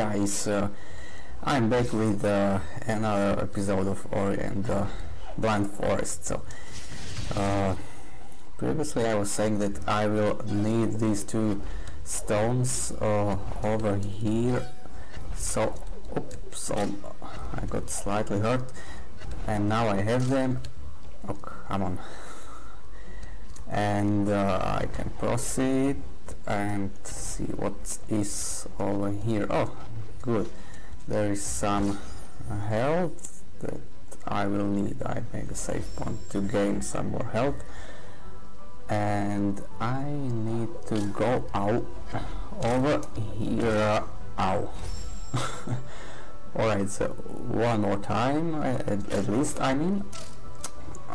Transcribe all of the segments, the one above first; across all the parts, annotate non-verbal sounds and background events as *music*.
guys, uh, I'm back with uh, another episode of Ori and the Blind Forest. So, uh, previously I was saying that I will need these two stones uh, over here. So, oops, um, I got slightly hurt, and now I have them. Oh, come on. And uh, I can proceed and see what is over here. Oh, good. There is some health that I will need. I make a save point to gain some more health. And I need to go out over here. Ow. *laughs* Alright, so one more time, at, at least I mean.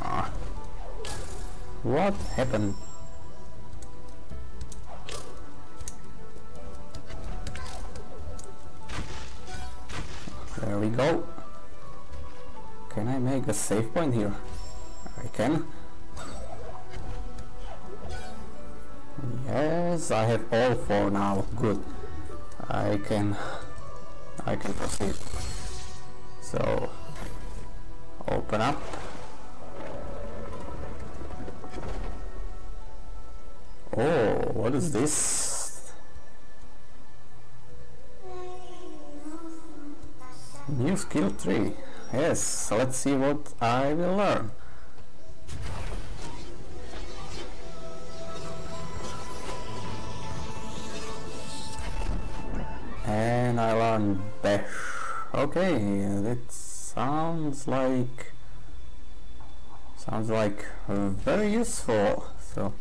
Ah. What happened There we go. Can I make a save point here? I can. Yes, I have all four now. Good. I can I can proceed. So open up. Oh, what is this? New skill tree. Yes, let's see what I will learn. And I learn bash. Okay, that sounds like sounds like very useful. So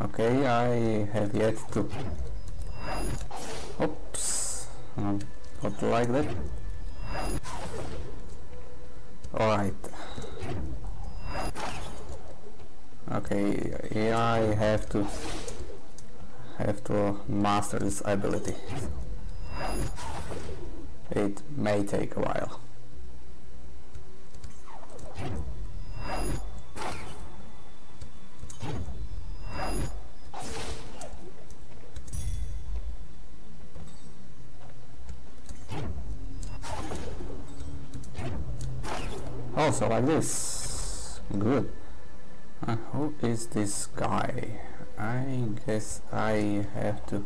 okay, I have yet to. Oops Um, not like that. Alright. Okay yeah, I have to have to master this ability. It may take a while also like this. Good. Uh, who is this guy? I guess I have to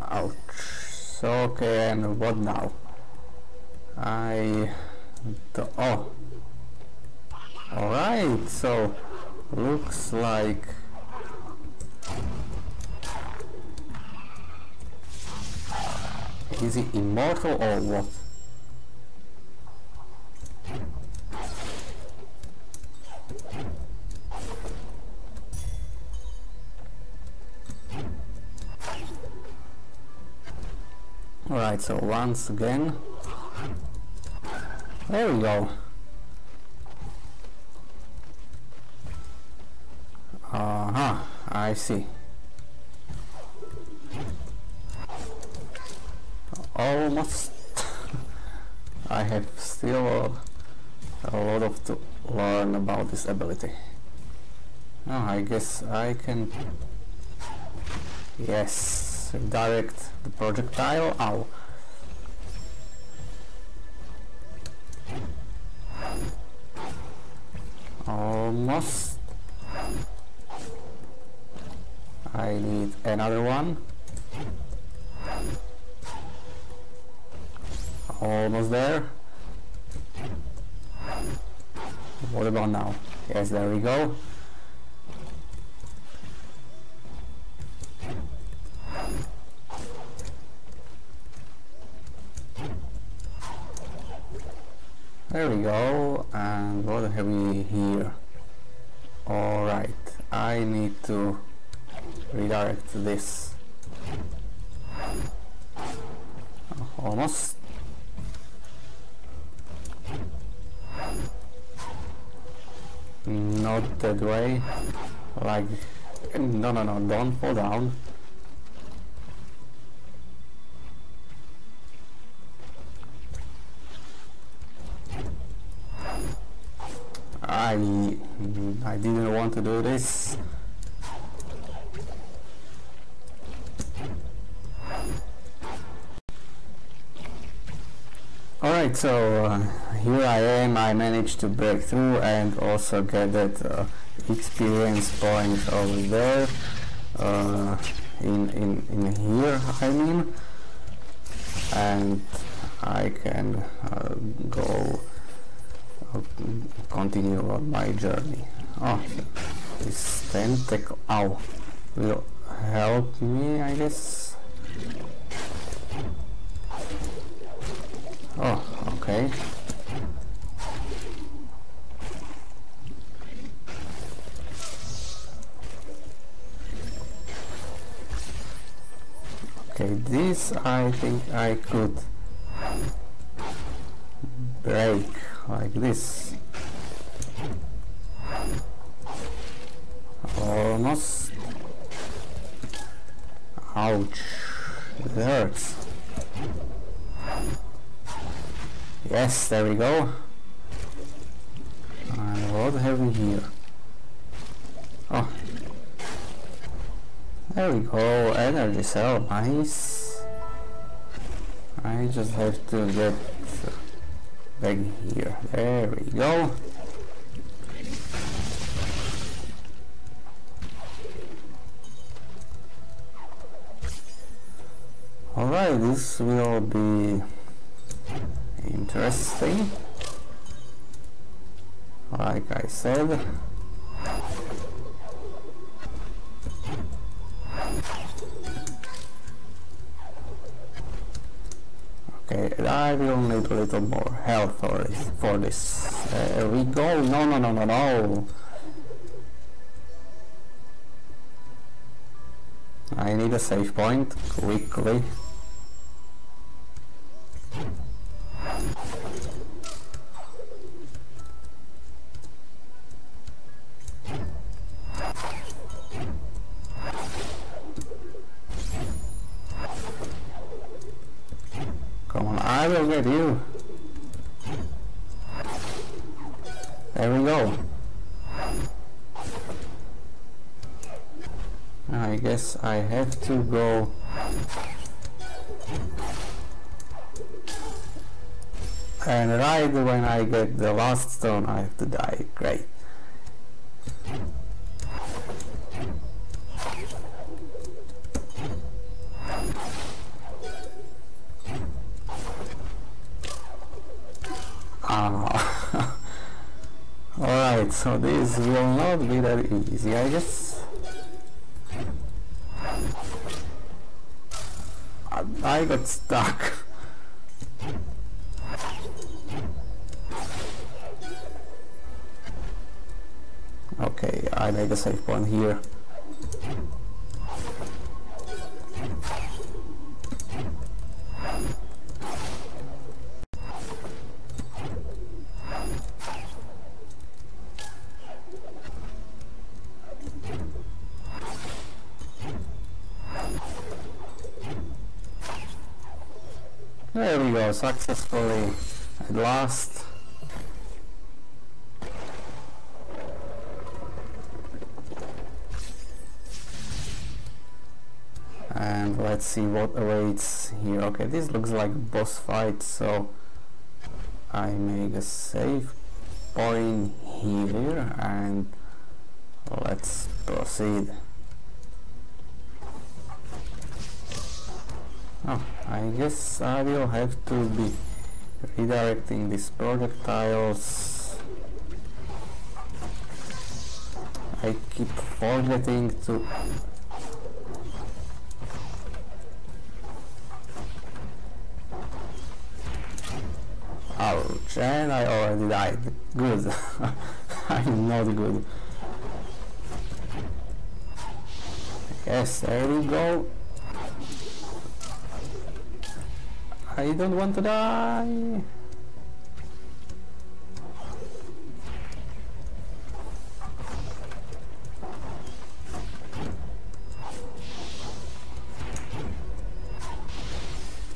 ouch. So okay and what now? I oh. Alright so looks like is he immortal or what Alright, so once again, there we go. Uh-huh, I see. Almost. *laughs* I have still a lot of to learn about this ability. Oh, I guess I can... Yes direct the projectile out. Almost. I need another one. Almost there. What about now? Yes, there we go. There we go, and what have we here? Alright, I need to redirect this. Almost. Not that way. Like, no, no, no, don't fall down. I I didn't want to do this. Alright, so uh, here I am, I managed to break through and also get that uh, experience point over there, uh, in, in, in here I mean, and I can uh, go uh, continue on my journey. Oh, this tentacle, ow, will help me I guess. Oh, okay. Okay, this I think I could break like this. Almost. Ouch. It hurts. Yes, there we go. And what have we here? Oh. There we go, energy cell, nice. I just have to get back here. There we go. Alright, this will be interesting like I said okay I will need a little more health for this, for this. there we go no no no no no I need a save point quickly you. There we go. I guess I have to go and right when I get the last stone I have to die. Great. So this will not be that easy I guess. I got stuck. Okay I made a safe point here There we go, successfully at last. And let's see what awaits here. Okay, this looks like boss fight, so I make a save point here and let's proceed. I guess I will have to be redirecting these projectiles. I keep forgetting to Ouch, and I already died. Good. *laughs* I'm not good. Yes, there we go. I don't want to die.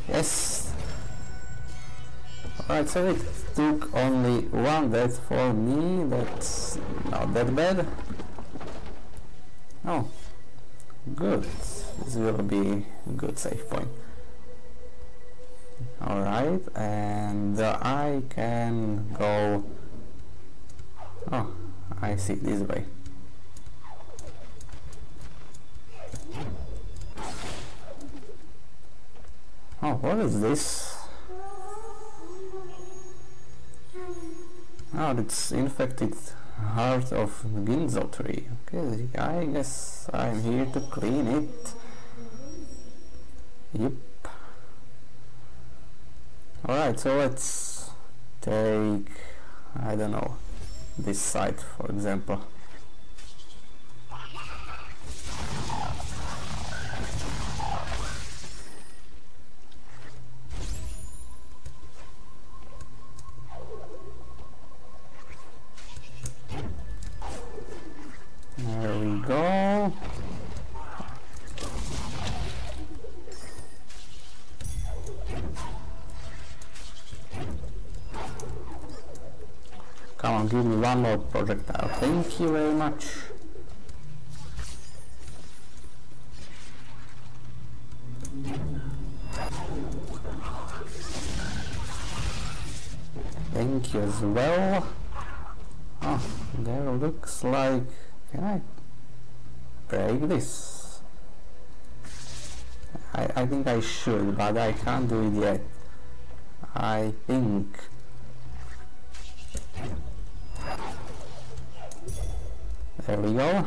Yes. Alright, so it took only one death for me, that's not that bad. Oh, good. This will be a good save point. Alright and I can go oh I see this way. Oh what is this? Oh it's infected heart of Ginso tree. Okay I guess I'm here to clean it. Yep Alright, so let's take, I don't know, this side for example. Give me one more projectile. Thank you very much. Thank you as well. Oh, there looks like... Can I break this? I, I think I should, but I can't do it yet. I think There we go.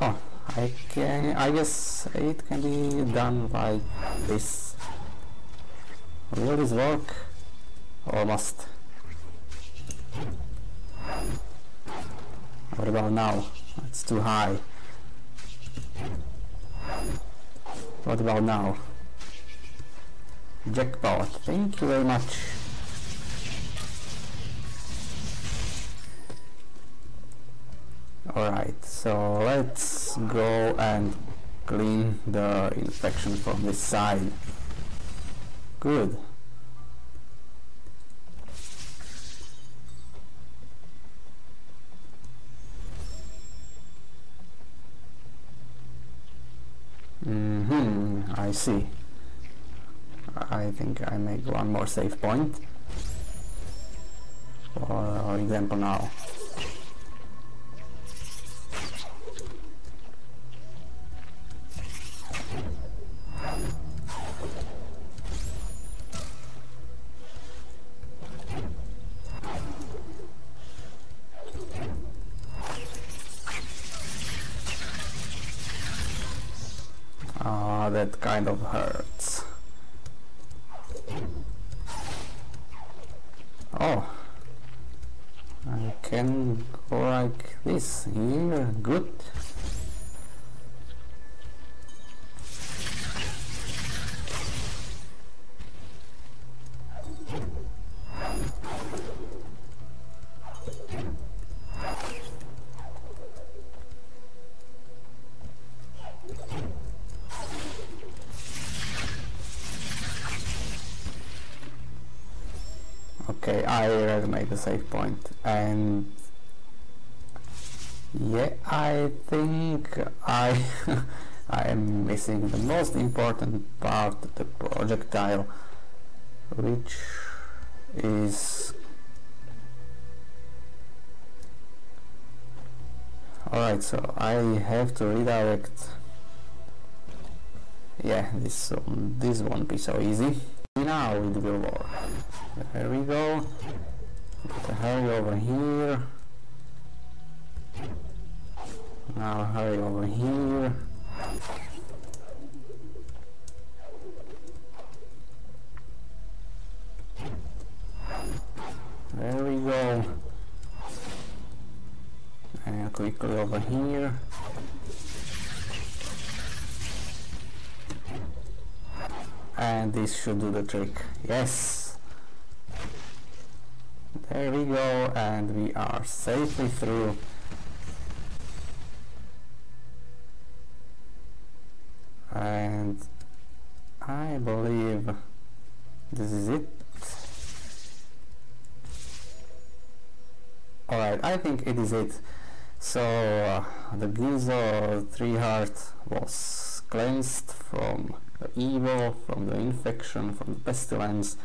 Oh, I can. I guess it can be done like this. Will this work? Almost. What about now? It's too high. What about now? Jackpot. Thank you very much. Alright, so let's go and clean the infection from this side. Good. Mm-hmm, I see. I think I make one more save point. For example now. Oh, I can go like this here, good. Okay, I already made the save point and yeah, I think I *laughs* I am missing the most important part of the projectile which is alright so I have to redirect. Yeah this um, this won't be so easy now it will work there we go. Put hurry over here. Now hurry over here. There we go. And quickly over here and this should do the trick. Yes. There we go. And we are safely through. And I believe this is it. Alright I think it is it. So uh, the Ginso tree heart was cleansed from the evil, from the infection, from the pestilence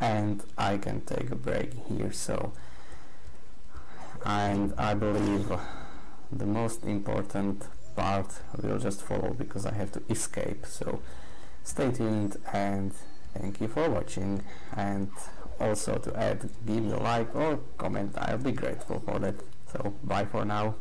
and I can take a break here. So and I believe the most important part will just follow because I have to escape. So stay tuned and thank you for watching. And also to add give a like or comment. I'll be grateful for that. So bye for now